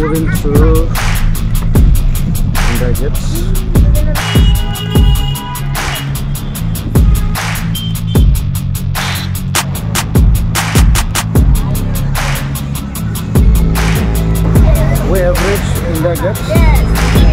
moving. We have reached India Gates. We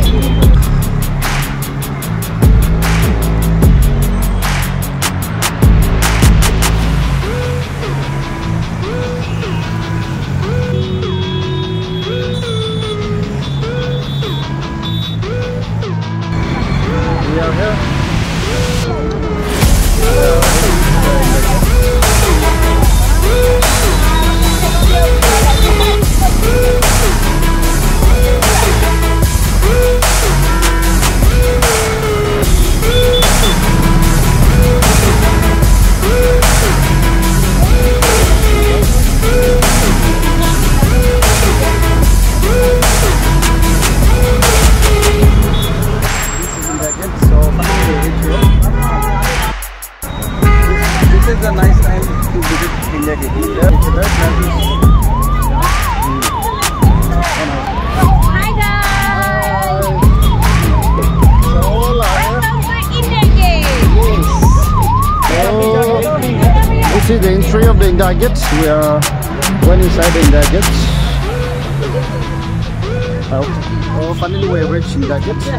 is a nice time to visit India Gate. Yeah, it's a very nice. Hi guys! So, hola. Welcome to India Gate! This is the entry of the India Gates. We are well inside the India Gates. Oh, oh, finally we have reached India Gates. See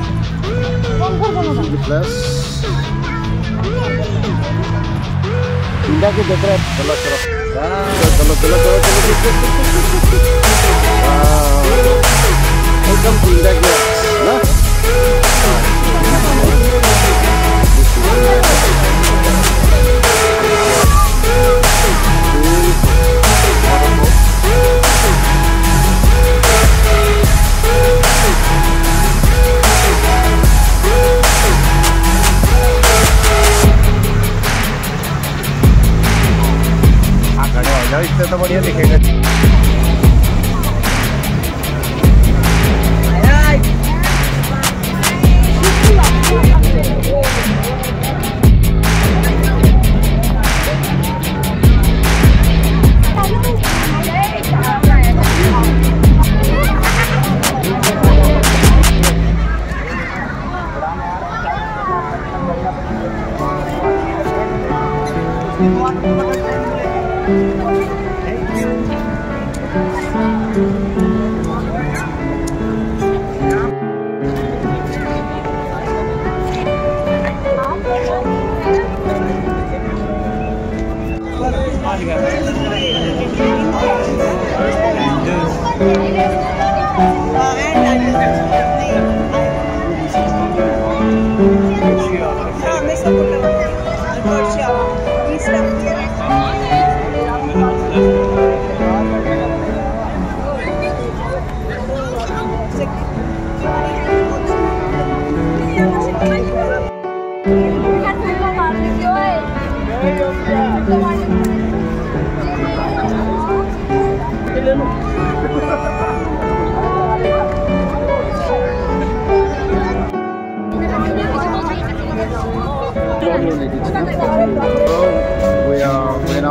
the place. India के देख रहे हैं। चलो चलो। हाँ, चलो चलो चलो चलो। हाँ, एकदम इंडिया ना? तो बढ़िया दिखेगा So we are Oh, we are, you had